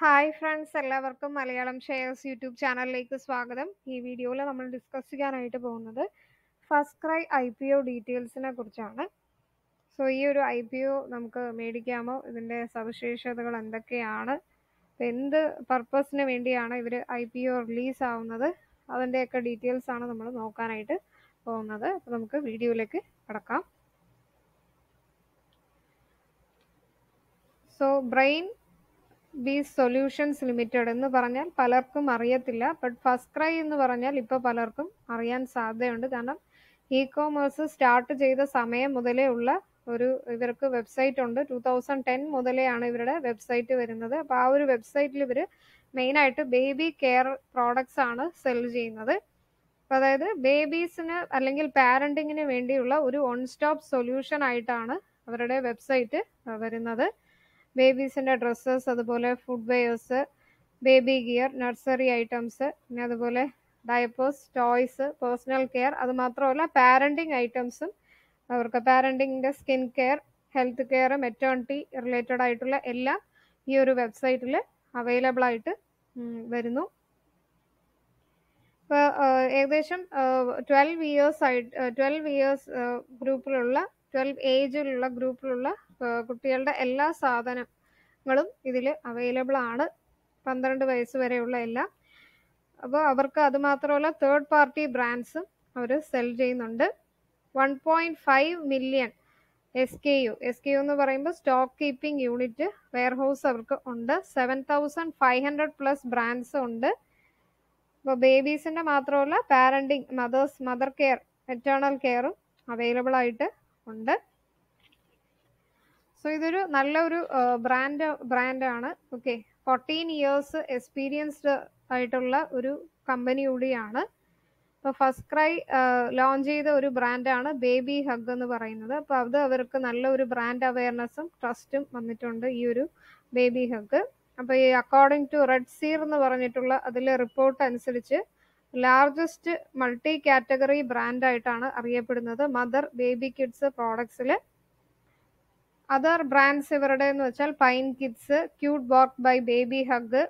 Hi friends എല്ലാവർക്കും Malayalam shares YouTube ചാനലിലേക്ക് സ്വാഗതം. ഈ വീഡിയോയിൽ നമ്മൾ ഡിസ്കസ് ചെയ്യാനായിട്ട് പോകുന്നത് first cry I P O ഡീറ്റെയിൽസിനെ കുറിച്ചാണ്. സോ ഈ ഒരു ഐ പി ഒ നമുക്ക് മേടിക്കാമോ? ഇതിന്റെ സവിശേഷതകൾ എന്തൊക്കെയാണ്? എന്ത് പർപ്പസിന് വേണ്ടിയാണ് ഇവർ ഐ പി ഒ റിലീസ് ആവുന്നത്? അതിന്റെയൊക്കെ ഡീറ്റെയിൽസ് ആണ് നമ്മൾ നോക്കാനായിട്ട് പോകുന്നത്. അപ്പോൾ നമുക്ക് വീഡിയോയിലേക്ക് കടക്കാം. So brain bees solutions limited എന്ന് പറഞ്ഞാൽ പലർക്കും അറിയത്തില്ല. ബട്ട് ഫസ്റ്റ് ക്രൈ എന്ന് പറഞ്ഞാൽ ഇപ്പോൾ പലർക്കും അറിയാൻ സാധ്യതയുണ്ട്. കാരണം ഇ കോമേഴ്സ് സ്റ്റാർട്ട് ചെയ്ത സമയം മുതലേ ഉള്ള ഒരു ഇവർക്ക് വെബ്സൈറ്റ് ഉണ്ട്. ടൂ തൗസൻഡ് ടെൻ മുതലെയാണ് ഇവരുടെ വെബ്സൈറ്റ് വരുന്നത്. അപ്പോൾ ആ ഒരു വെബ്സൈറ്റിൽ ഇവർ മെയിനായിട്ട് ബേബി കെയർ പ്രോഡക്ട്സ് ആണ് സെൽ ചെയ്യുന്നത്. അതായത് ബേബീസിന് അല്ലെങ്കിൽ പാരന്റിങ്ങിന് വേണ്ടിയുള്ള ഒരു വൺ സ്റ്റോപ്പ് സൊല്യൂഷൻ ആയിട്ടാണ് അവരുടെ വെബ്സൈറ്റ് വരുന്നത്. ബേബീസിന്റെ ഡ്രസ്സസ് അതുപോലെ footwears baby gear nursery items പിന്നെ അതുപോലെ ഡയപ്പേഴ്സ് ടോയ്സ് പേഴ്സണൽ കെയർ അത് മാത്രമല്ല പാരന്റിങ് ഐറ്റംസും അവർക്ക് പാരന്റിങ്ങിന്റെ skin care health care maternity related ആയിട്ടുള്ള എല്ലാം ഈ ഒരു വെബ്സൈറ്റിൽ അവൈലബിൾ ആയിട്ട് വരുന്നു. ഇപ്പോൾ ഏകദേശം ട്വൽവ് ഇയേഴ്സ് ആയിട്ട് ട്വൽവ് ഇയേഴ്സ് ഗ്രൂപ്പിലുള്ള ട്വൽവ് ഏജിലുള്ള ഗ്രൂപ്പിലുള്ള കുട്ടികളുടെ എല്ലാ സാധനങ്ങളും ഇതിൽ അവൈലബിൾ ആണ്. പന്ത്രണ്ട് വയസ്സ് വരെയുള്ള എല്ലാ. അപ്പോൾ അവർക്ക് അതുമാത്രമല്ല തേർഡ് പാർട്ടി ബ്രാൻഡ്സും അവർ സെൽ ചെയ്യുന്നുണ്ട്. One point five million S K U S K U എന്ന് പറയുമ്പോൾ stock keeping unit warehouse അവർക്ക് ഉണ്ട്. Seven thousand five hundred plus brands ഉണ്ട്. അപ്പോൾ ബേബീസിന്റെ മാത്രമല്ല parenting mothers mother care maternal കെയറും available ആയിട്ട് ഉണ്ട്. സോ ഇതൊരു നല്ലൊരു ബ്രാൻഡ് ബ്രാൻഡാണ് ഓക്കെ ഫോർട്ടീൻ ഇയേഴ്സ് എക്സ്പീരിയൻസ്ഡ് ആയിട്ടുള്ള ഒരു കമ്പനി കൂടിയാണ്. ഇപ്പോൾ ഫസ്റ്റ് ക്രൈ ലോഞ്ച് ചെയ്ത ഒരു ബ്രാൻഡാണ് ബേബി ഹഗ് എന്ന് പറയുന്നത്. അപ്പോൾ അത് അവർക്ക് നല്ലൊരു ബ്രാൻഡ് അവയർനെസ്സും ട്രസ്റ്റും വന്നിട്ടുണ്ട് ഈ ഒരു ബേബി ഹഗ് അപ്പോൾ ഈ അക്കോർഡിംഗ് ടു റെഡ് സീർ എന്ന് പറഞ്ഞിട്ടുള്ള അതിലെ റിപ്പോർട്ട് അനുസരിച്ച് ലാർജസ്റ്റ് മൾട്ടി കാറ്റഗറി ബ്രാൻഡായിട്ടാണ് അറിയപ്പെടുന്നത്. മദർ ബേബി കിഡ്സ് പ്രോഡക്ട്സിൽ അതർ ബ്രാൻഡ്സ് ഇവരുടെ എന്ന് വെച്ചാൽ Pine Kids cute ബോർക്ക് by Babyhug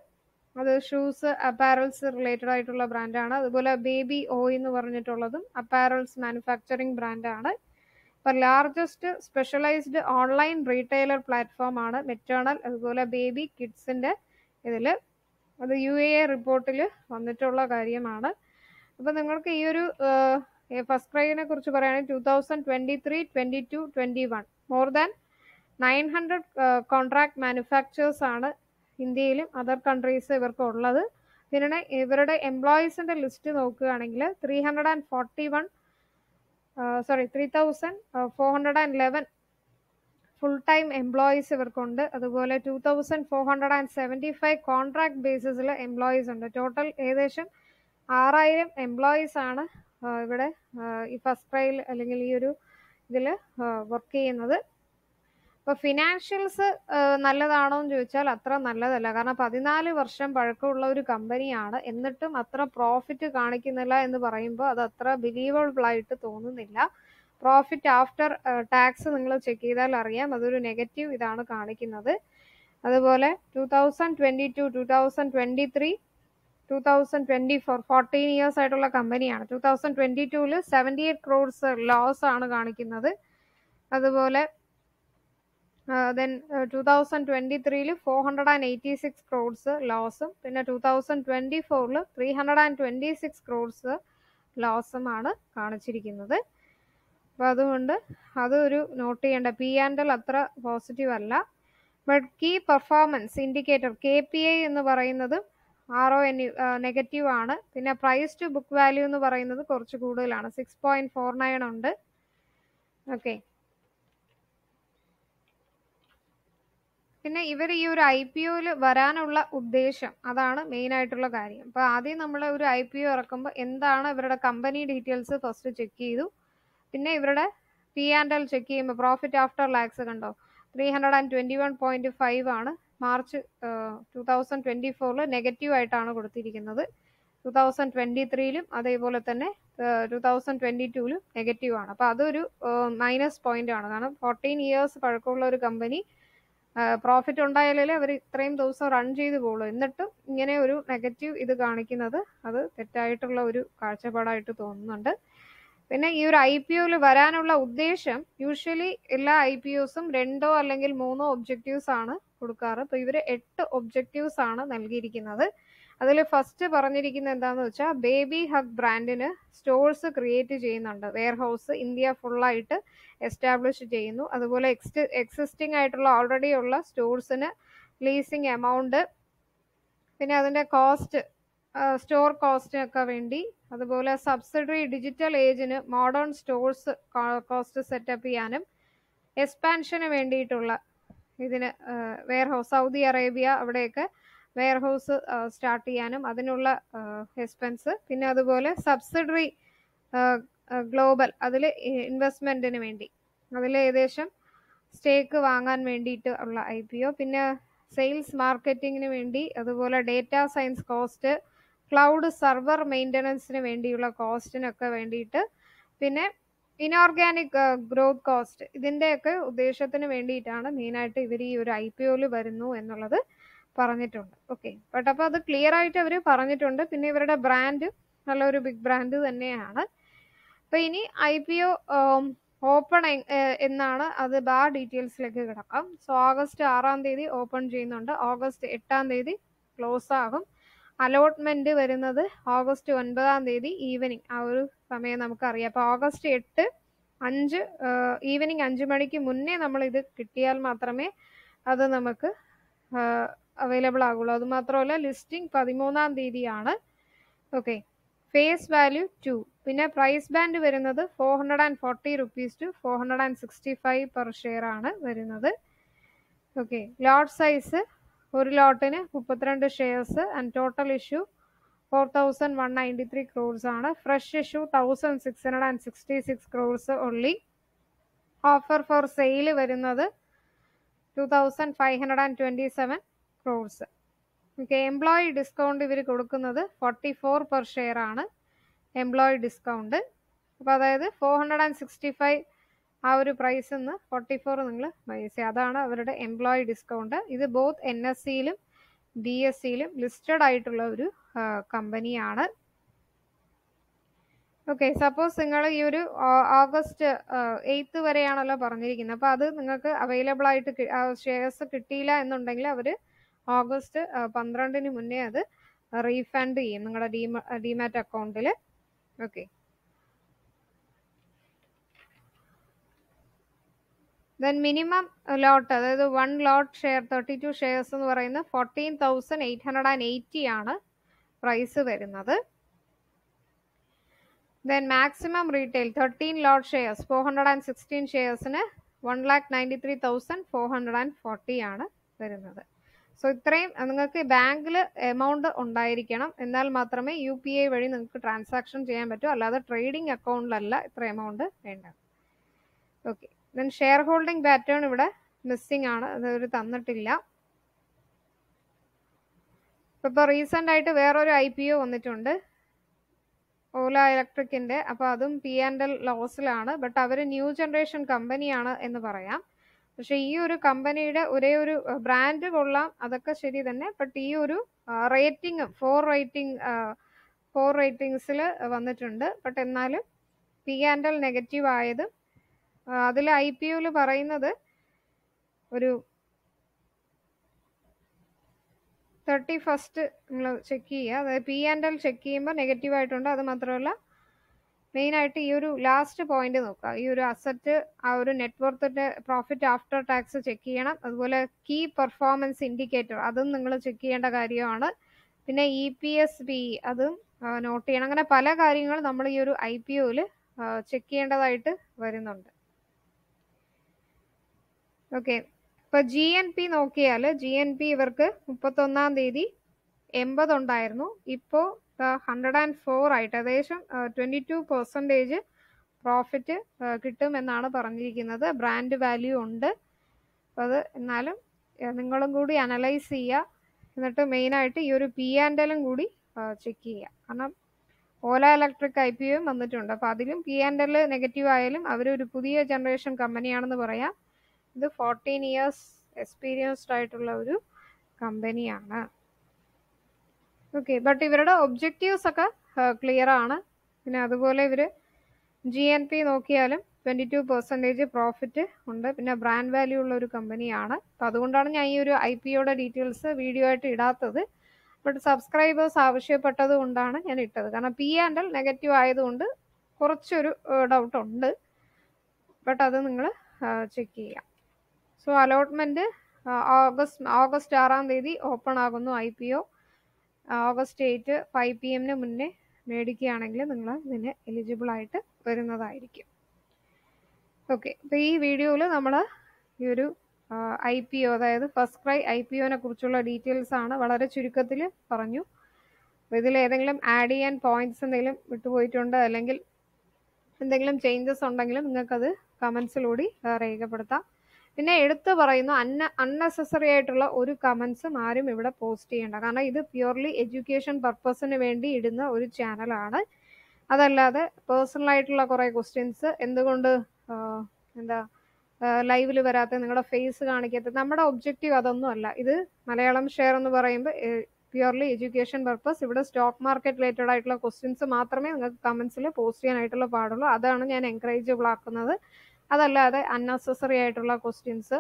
അത് ഷൂസ് അപ്പാരൽസ് റിലേറ്റഡ് ആയിട്ടുള്ള ബ്രാൻഡാണ് അതുപോലെ ബേബി ഓ എന്ന് പറഞ്ഞിട്ടുള്ളതും അപ്പാരൽസ് മാനുഫാക്ചറിങ് ബ്രാൻഡാണ് ഇപ്പം largest specialised online retailer platform ആണ് മെറ്റേണൽ അതുപോലെ ബേബി കിഡ്സിന്റെ ഇതിൽ. അത് യു എ എ റിപ്പോർട്ടിൽ വന്നിട്ടുള്ള കാര്യമാണ്. അപ്പം നിങ്ങൾക്ക് ഈ ഒരു ഫസ്റ്റ് ക്രൈനെ കുറിച്ച് പറയുകയാണെങ്കിൽ two thousand twenty three twenty two twenty one more than nine hundred contract manufacturers ആണ് ഇന്ത്യയിലും അതർ കൺട്രീസ് ഇവർക്ക് ഉള്ളത് പിന്നെ ഇവരുടെ എംപ്ലോയീസിന്റെ ലിസ്റ്റ് നോക്കുകയാണെങ്കിൽ three hundred and forty one sorry three thousand four hundred and eleven full time employees ഇവർക്കുണ്ട്. അതുപോലെ two thousand four hundred and seventy five contract ബേസിസിൽ employees ഉണ്ട്. ടോട്ടൽ ഏകദേശം ആറായിരം എംപ്ലോയീസ് ആണ് ഇവിടെ ഈ ഫസ്റ്റ് ക്രൈയിൽ അല്ലെങ്കിൽ ഈ ഒരു ഇതിൽ വർക്ക് ചെയ്യുന്നത്. ഇപ്പോൾ ഫിനാൻഷ്യൽസ് നല്ലതാണോ എന്ന് ചോദിച്ചാൽ അത്ര നല്ലതല്ല. കാരണം പതിനാല് വർഷം പഴക്കമുള്ള ഒരു കമ്പനിയാണ്. എന്നിട്ടും അത്ര പ്രോഫിറ്റ് കാണിക്കുന്നില്ല എന്ന് പറയുമ്പോൾ അത് അത്ര ബിലീവബിൾ ആയിട്ട് തോന്നുന്നില്ല. പ്രോഫിറ്റ് ആഫ്റ്റർ ടാക്സ് നിങ്ങൾ ചെക്ക് ചെയ്താൽ അറിയാം. അതൊരു നെഗറ്റീവ് ഇതാണ് കാണിക്കുന്നത്. അതുപോലെ two thousand twenty two two thousand twenty three two thousand twenty four fourteen years ആയിട്ടുള്ള കമ്പനിയാണ്. ടു തൗസൻഡ് ട്വന്റി ടുവിൽ സെവന്റി എയ്റ്റ് ക്രോഡ്സ് ലോസ് ആണ് കാണിക്കുന്നത്. അതുപോലെ ദെൻ ടു തൗസൻഡ് ട്വന്റി ത്രീയിൽ four hundred and eighty six crores ലോസും പിന്നെ ടു തൗസൻഡ് ട്വന്റി ഫോറിൽ three hundred and twenty six crores ലോസുമാണ് കാണിച്ചിരിക്കുന്നത്. അപ്പോൾ അതുകൊണ്ട് അതൊരു നോട്ട് ചെയ്യേണ്ട. പി ആൻഡ് എൽ അത്ര പോസിറ്റീവ് അല്ല. But key performance indicator K P I എന്ന് പറയുന്നത് ആർ ഒ എൻ നെഗറ്റീവ് ആണ്. പിന്നെ പ്രൈസ് ടു ബുക്ക് വാല്യൂ എന്ന് പറയുന്നത് കുറച്ച് കൂടുതലാണ്. സിക്സ് പോയിന്റ് ഫോർ നയൻ ഉണ്ട്. ഓക്കെ പിന്നെ ഇവർ ഈ ഒരു ഐ പി ഒയിൽ വരാനുള്ള ഉദ്ദേശം അതാണ് മെയിൻ ആയിട്ടുള്ള കാര്യം. അപ്പോൾ ആദ്യം നമ്മൾ ഒരു ഐ പി ഒ ഇറക്കുമ്പോൾ എന്താണ് ഇവരുടെ കമ്പനി ഡീറ്റെയിൽസ് ഫസ്റ്റ് ചെക്ക് ചെയ്തു. പിന്നെ ഇവരുടെ പി ആൻഡ് എൽ ചെക്ക് ചെയ്യുമ്പോൾ പ്രോഫിറ്റ് ആഫ്റ്റർ ലാക്സ് കണ്ടോ? Three hundred and twenty one point five ആണ്. മാർച്ച് ടു തൗസൻഡ് ട്വന്റി ഫോറിൽ നെഗറ്റീവ് ആയിട്ടാണ് കൊടുത്തിരിക്കുന്നത്. ടു തൗസൻഡ് ട്വന്റി ത്രീയിലും അതേപോലെ തന്നെ ടു തൗസൻഡ് ട്വന്റി ടൂവിലും നെഗറ്റീവ് ആണ്. അപ്പോൾ അതൊരു മൈനസ് പോയിന്റ് ആണ്. കാരണം ഫോർട്ടീൻ ഇയേഴ്സ് പഴക്കമുള്ള ഒരു കമ്പനി പ്രോഫിറ്റ് ഉണ്ടായാലേ അവർ ഇത്രയും ദിവസം റൺ ചെയ്തു പോകുള്ളൂ എന്നിട്ടും ഇങ്ങനെ ഒരു നെഗറ്റീവ് ഇത് കാണിക്കുന്നത് അത് തെറ്റായിട്ടുള്ള ഒരു കാഴ്ചപ്പാടായിട്ട് തോന്നുന്നുണ്ട്. പിന്നെ ഈ ഒരു ഐ പി ഒയിൽ വരാനുള്ള ഉദ്ദേശം യൂഷ്വലി എല്ലാ ഐ പി ഒസും രണ്ടോ അല്ലെങ്കിൽ മൂന്നോ ഒബ്ജക്റ്റീവ്സ് ആണ് കൊടുക്കാറ്. അപ്പോൾ ഇവർ എട്ട് ഒബ്ജക്റ്റീവ്സ് ആണ് നൽകിയിരിക്കുന്നത്. അതിൽ ഫസ്റ്റ് പറഞ്ഞിരിക്കുന്നത് എന്താണെന്ന് വെച്ചാൽ ബേബി ഹഗ് ബ്രാൻഡിന് സ്റ്റോഴ്സ് ക്രിയേറ്റ് ചെയ്യുന്നുണ്ട്. വെയർ ഹൗസ് ഇന്ത്യ ഫുള്ളായിട്ട് എസ്റ്റാബ്ലിഷ് ചെയ്യുന്നു. അതുപോലെ എക്സ്റ്റ് എക്സിസ്റ്റിംഗ് ആയിട്ടുള്ള ഓൾറെഡി ഉള്ള സ്റ്റോഴ്സിന് ലീസിങ് എമൗണ്ട് പിന്നെ അതിന്റെ കോസ്റ്റ് സ്റ്റോർ കോസ്റ്റിനൊക്കെ വേണ്ടി അതുപോലെ സബ്സിഡറി ഡിജിറ്റൽ ഏജിന് മോഡേൺ സ്റ്റോഴ്സ് കോസ്റ്റ് സെറ്റപ്പ് ചെയ്യാനും എക്സ്പാൻഷന് വേണ്ടിയിട്ടുള്ള ഇതിന് വെയർ ഹൗസ് സൗദി അറേബ്യ അവിടെയൊക്കെ വെയർ ഹൗസ് സ്റ്റാർട്ട് ചെയ്യാനും അതിനുള്ള എക്സ്പെൻസ് പിന്നെ അതുപോലെ സബ്സിഡറി ഗ്ലോബൽ അതിൽ ഇൻവെസ്റ്റ്മെന്റിന് വേണ്ടി. അതിൽ ഏകദേശം സ്റ്റേക്ക് വാങ്ങാൻ വേണ്ടിയിട്ട് ഉള്ള ഐ പി ഒ. പിന്നെ സെയിൽസ് മാർക്കറ്റിങ്ങിന് വേണ്ടി അതുപോലെ data science cost cloud server മെയിന്റനൻസിന് വേണ്ടിയുള്ള കോസ്റ്റിനൊക്കെ വേണ്ടിയിട്ട്. പിന്നെ ഇനോർഗാനിക് ഗ്രോത്ത് കോസ്റ്റ്. ഇതിന്റെയൊക്കെ ഉദ്ദേശത്തിന് വേണ്ടിയിട്ടാണ് മെയിനായിട്ട് ഇവർ ഈ ഒരു ഐ പി ഒയിൽ വരുന്നു എന്നുള്ളത് പറഞ്ഞിട്ടുണ്ട്. ഓക്കെ ബട്ട് അപ്പോൾ അത് ക്ലിയർ ആയിട്ട് അവർ പറഞ്ഞിട്ടുണ്ട്. പിന്നെ ഇവരുടെ ബ്രാൻഡ് നല്ലൊരു ബിഗ് ബ്രാൻഡ് തന്നെയാണ്. അപ്പോൾ ഇനി ഐ പി ഒ ഓപ്പൺ എന്നാണ് അത് ആ ഡീറ്റെയിൽസിലേക്ക് കിടക്കാം. സോ ഓഗസ്റ്റ് ആറാം തീയതി ഓപ്പൺ ചെയ്യുന്നുണ്ട്. ഓഗസ്റ്റ് എട്ടാം തീയതി ക്ലോസ് ആകും. അലോട്ട്മെന്റ് വരുന്നത് ഓഗസ്റ്റ് ഒൻപതാം തീയതി ഈവനിങ് ആ ഒരു സമയം നമുക്കറിയാം. അപ്പോൾ ഓഗസ്റ്റ് എട്ട് അഞ്ച് ഈവനിങ് അഞ്ച് മണിക്ക് മുന്നേ നമ്മൾ ഇത് കിട്ടിയാൽ മാത്രമേ അത് നമുക്ക് അവൈലബിൾ ആകുള്ളൂ. അത് മാത്രമല്ല ലിസ്റ്റിംഗ് പതിമൂന്നാം തീയതിയാണ്. ഓക്കെ ഫേസ് വാല്യൂ ടു പിന്നെ പ്രൈസ് ബാൻഡ് വരുന്നത് four hundred and forty rupees to four hundred and sixty five per share ആണ് വരുന്നത്. ഓക്കെ ലോട്ട് സൈസ് ഒരു ലോട്ടിന് മുപ്പത്തിരണ്ട് shares and total issue four thousand one ninety three crores ആണ്. Fresh issue thousand six hundred and sixty six crores only offer for sale വരുന്നത് two thousand five hundred and twenty seven crores okay employee discount ഇവർ കൊടുക്കുന്നത് forty four per share ആണ്. Employee discount അപ്പോൾ അതായത് four hundred and sixty five ആ ഒരു price നിന്ന് forty four നിങ്ങൾ മൈസ് ചെയ്യുക. അതാണ് അവരുടെ എംപ്ലോയി ഡിസ്കൗണ്ട് ഇത് ബോത്ത് എൻ എസ് സിയിലും ബി എസ് സിയിലും ലിസ്റ്റഡ് ആയിട്ടുള്ള ഒരു കമ്പനിയാണ് ഓക്കെ സപ്പോസ് നിങ്ങൾ ഈ ഒരു ഓഗസ്റ്റ് എയ്ത്ത് വരെയാണല്ലോ പറഞ്ഞിരിക്കുന്നത്. അപ്പോൾ അത് നിങ്ങൾക്ക് അവൈലബിൾ ആയിട്ട് ഷെയർസ് കിട്ടിയില്ല എന്നുണ്ടെങ്കിൽ അവർ ഓഗസ്റ്റ് പന്ത്രണ്ടിന് മുന്നേ അത് റീഫണ്ട് ചെയ്യും നിങ്ങളുടെ ഡിമ ഡിമാറ്റ് അക്കൗണ്ടിൽ. ഓക്കെ. ദെൻ മിനിമം ലോട്ട് അതായത് one lot share thirty two shares എന്ന് പറയുന്നത് fourteen thousand eight hundred and eighty ആണ് പ്രൈസ് വരുന്നത്. Then maximum retail thirteen lot shares four hundred and sixteen ഷെയർസിന് one lakh ninety three thousand four hundred and forty ആണ് വരുന്നത്. So ഇത്രയും നിങ്ങൾക്ക് ബാങ്കിൽ amount ഉണ്ടായിരിക്കണം. എന്നാൽ മാത്രമേ യു പി ഐ വഴി നിങ്ങൾക്ക് ട്രാൻസാക്ഷൻ ചെയ്യാൻ പറ്റൂ. അല്ലാതെ ട്രേഡിംഗ് അക്കൗണ്ടിലല്ല ഇത്ര എമൗണ്ട് വേണ്ടത്. Okay then share holding pattern ഇവിടെ മിസ്സിംഗ് ആണ്. അത് അവർ തന്നിട്ടില്ല. ഇപ്പോൾ റീസെന്റ് ആയിട്ട് വേറൊരു ഐ പി ഒ വന്നിട്ടുണ്ട്. ഓല ഇലക്ട്രിക്കിന്റെ അപ്പോൾ അതും പി ആൻഡ് എൽ ലോസിലാണ് ബട്ട് അവർ ന്യൂ ജനറേഷൻ കമ്പനിയാണ് എന്ന് പറയാം. പക്ഷെ ഈ ഒരു കമ്പനിയുടെ ഒരേ ഒരു ബ്രാൻഡ് കൊള്ളാം അതൊക്കെ ശരി തന്നെ. ബട്ട് ഈ ഒരു റേറ്റിംഗ് ഫോർ റേറ്റിംഗ് ഫോർ റേറ്റിംഗ്സിൽ വന്നിട്ടുണ്ട്. ബട്ട് എന്നാലും പി ആൻഡ് എൽ നെഗറ്റീവ് ആയത് അതിൽ ഐ പി ഒയിൽ പറയുന്നത് ഒരു തേർട്ടി ഫസ്റ്റ് നിങ്ങൾ ചെക്ക് ചെയ്യുക. അതായത് പി ആൻഡ് എൽ ചെക്ക് ചെയ്യുമ്പോൾ നെഗറ്റീവ് ആയിട്ടുണ്ട്. അത് മാത്രമല്ല മെയിനായിട്ട് ഈ ഒരു ലാസ്റ്റ് പോയിന്റ് നോക്കുക. ഈ ഒരു അസറ്റ് ആ ഒരു നെറ്റ്വർത്തിന്റെ പ്രോഫിറ്റ് ആഫ്റ്റർ ടാക്സ് ചെക്ക് ചെയ്യണം. അതുപോലെ കീ പെർഫോമൻസ് ഇൻഡിക്കേറ്റർ അതും നിങ്ങൾ ചെക്ക് ചെയ്യേണ്ട കാര്യമാണ്. പിന്നെ ഇ പി എസ് ബി അതും നോട്ട് ചെയ്യണം. അങ്ങനെ പല കാര്യങ്ങളും നമ്മൾ ഈ ഒരു ഐ പി ഒയിൽ ചെക്ക് ചെയ്യേണ്ടതായിട്ട് വരുന്നുണ്ട്. ഓക്കെ ഇപ്പൊ ജി എൻ പി നോക്കിയാൽ ജി എൻ പി ഇവർക്ക് മുപ്പത്തൊന്നാം തീയതി എൺപത് ഉണ്ടായിരുന്നു ഇപ്പോൾ ഹൺഡ്രഡ് ആൻഡ് ഫോർ ആയിട്ട് ഏകദേശം ട്വന്റി ടു പെർസെന്റേജ് പ്രോഫിറ്റ് കിട്ടുമെന്നാണ് പറഞ്ഞിരിക്കുന്നത്. ബ്രാൻഡ് വാല്യൂ ഉണ്ട്. അപ്പോൾ അത് എന്നാലും നിങ്ങളും കൂടി അനലൈസ് ചെയ്യുക. എന്നിട്ട് മെയിനായിട്ട് ഈ ഒരു പി ആൻഡ് എല്ലും കൂടി ചെക്ക് ചെയ്യുക. കാരണം ഓല ഇലക്ട്രിക് ഐ പി ഒയും വന്നിട്ടുണ്ട്. അപ്പോൾ അതിലും പി ആൻഡ് എൽ നെഗറ്റീവ് ആയാലും അവരൊരു പുതിയ ജനറേഷൻ കമ്പനിയാണെന്ന് പറയാം. ഇത് ഫോർട്ടീൻ ഇയേഴ്സ് എക്സ്പീരിയൻസ്ഡ് ആയിട്ടുള്ള ഒരു കമ്പനിയാണ് ഓക്കെ ബട്ട് ഇവരുടെ ഒബ്ജക്റ്റീവ്സ് ഒക്കെ ക്ലിയർ ആണ്. പിന്നെ അതുപോലെ ഇവർ ജി എൻ പി നോക്കിയാലും ട്വന്റി ടു പെർസെന്റേജ് പ്രോഫിറ്റ് ഉണ്ട്. പിന്നെ ബ്രാൻഡ് വാല്യൂ ഉള്ള ഒരു കമ്പനിയാണ് അപ്പം അതുകൊണ്ടാണ് ഞാൻ ഈ ഒരു ഐ പി ഒയുടെ ഡീറ്റെയിൽസ് വീഡിയോ ആയിട്ട് ഇടാത്തത്. ബട്ട് സബ്സ്ക്രൈബേഴ്സ് ആവശ്യപ്പെട്ടത് കൊണ്ടാണ് ഞാൻ ഇട്ടത്. കാരണം പി ആൻഡ് എൽ നെഗറ്റീവ് ആയതുകൊണ്ട് കുറച്ചൊരു ഡൗട്ട് ഉണ്ട്. ബട്ട് അത് നിങ്ങൾ ചെക്ക് ചെയ്യാം. സോ അലോട്ട്മെന്റ് ഓഗസ്റ്റ് ഓഗസ്റ്റ് ആറാം തീയതി ഓപ്പൺ ആകുന്നു I P O August eight five P എമ്മിന് മുന്നേ മേടിക്കുകയാണെങ്കിൽ നിങ്ങൾ ഇതിന് എലിജിബിൾ ആയിട്ട് വരുന്നതായിരിക്കും. ഓക്കെ അപ്പോൾ ഈ വീഡിയോയിൽ നമ്മൾ ഈ ഒരു ഐ പി ഒ അതായത് ഫസ്റ്റ് ക്രൈ ഐ പി ഒനെ കുറിച്ചുള്ള ഡീറ്റെയിൽസ് ആണ് വളരെ ചുരുക്കത്തിൽ പറഞ്ഞു. അപ്പോൾ ഇതിൽ ഏതെങ്കിലും ആഡ് ചെയ്യാൻ പോയിന്റ്സ് എന്തെങ്കിലും വിട്ടുപോയിട്ടുണ്ട് അല്ലെങ്കിൽ എന്തെങ്കിലും ചേഞ്ചസ് ഉണ്ടെങ്കിലും നിങ്ങൾക്കത് കമൻസിലൂടെ രേഖപ്പെടുത്താം. പിന്നെ എടുത്തു പറയുന്നു അന്ന അൺനെസസറി ആയിട്ടുള്ള ഒരു കമൻസും ആരും ഇവിടെ പോസ്റ്റ് ചെയ്യേണ്ട. കാരണം ഇത് പ്യുവർലി എഡ്യൂക്കേഷൻ പർപ്പസിന് വേണ്ടി ഇടുന്ന ഒരു ചാനലാണ് അതല്ലാതെ പേഴ്സണൽ ആയിട്ടുള്ള കുറേ ക്വസ്റ്റ്യൻസ് എന്തുകൊണ്ട് എന്താ ലൈവിൽ വരാത്ത നിങ്ങളുടെ ഫേസ് കാണിക്കാത്ത നമ്മുടെ ഒബ്ജക്റ്റീവ് അതൊന്നും അല്ല. ഇത് മലയാളം ഷെയർ എന്ന് പറയുമ്പോൾ പ്യുവർലി എഡ്യൂക്കേഷൻ പർപ്പസ് ഇവിടെ സ്റ്റോക്ക് മാർക്കറ്റ് റിലേറ്റഡ് ആയിട്ടുള്ള ക്വസ്റ്റ്യൻസ് മാത്രമേ നിങ്ങൾക്ക് കമൻസിൽ പോസ്റ്റ് ചെയ്യാനായിട്ടുള്ള പാടുള്ളൂ. അതാണ് ഞാൻ എൻകറേജബിൾ ആക്കുന്നത് അതല്ലാതെ അൺനെസസറി ആയിട്ടുള്ള ക്വസ്റ്റ്യൻസ്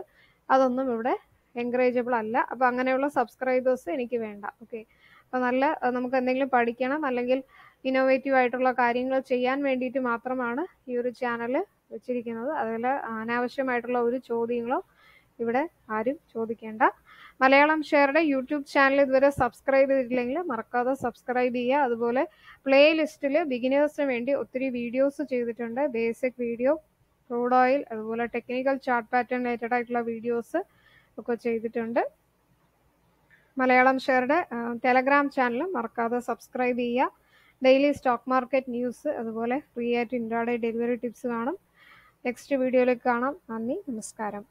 അതൊന്നും ഇവിടെ എൻകറേജബിൾ അല്ല. അപ്പോൾ അങ്ങനെയുള്ള സബ്സ്ക്രൈബേഴ്സ് എനിക്ക് വേണ്ട. ഓക്കെ അപ്പോൾ നല്ല നമുക്ക് എന്തെങ്കിലും പഠിക്കണം അല്ലെങ്കിൽ ഇന്നോവേറ്റീവ് ആയിട്ടുള്ള കാര്യങ്ങൾ ചെയ്യാൻ വേണ്ടിയിട്ട് മാത്രമാണ് ഈ ഒരു ചാനൽ വെച്ചിരിക്കുന്നത്. അതിൽ അനാവശ്യമായിട്ടുള്ള ഒരു ചോദ്യങ്ങളോ ഇവിടെ ആരും ചോദിക്കേണ്ട. മലയാളം ഷെയറുടെ യൂട്യൂബ് ചാനൽ ഇതുവരെ സബ്സ്ക്രൈബ് ചെയ്തിട്ടില്ലെങ്കിൽ മറക്കാതെ സബ്സ്ക്രൈബ് ചെയ്യുക. അതുപോലെ പ്ലേലിസ്റ്റിൽ ബിഗിനേഴ്സിന് വേണ്ടി ഒത്തിരി വീഡിയോസ് ചെയ്തിട്ടുണ്ട്. ബേസിക് വീഡിയോ ക്രൂഡ് ഓയിൽ അതുപോലെ ടെക്നിക്കൽ ചാർട്ട് പാറ്റേൺ റിലേറ്റഡ് ആയിട്ടുള്ള വീഡിയോസ് ഒക്കെ ചെയ്തിട്ടുണ്ട്. മലയാളം ഷെയറുടെ ടെലഗ്രാം ചാനൽ മറക്കാതെ സബ്സ്ക്രൈബ് ചെയ്യുക. ഡെയിലി സ്റ്റോക്ക് മാർക്കറ്റ് ന്യൂസ് അതുപോലെ ഫ്രീ ആയിട്ട് ഇൻട്രാഡേ ഡെലിവറി ടിപ്സ് കാണും. നെക്സ്റ്റ് വീഡിയോയിലേക്ക് കാണാം. നന്ദി നമസ്കാരം.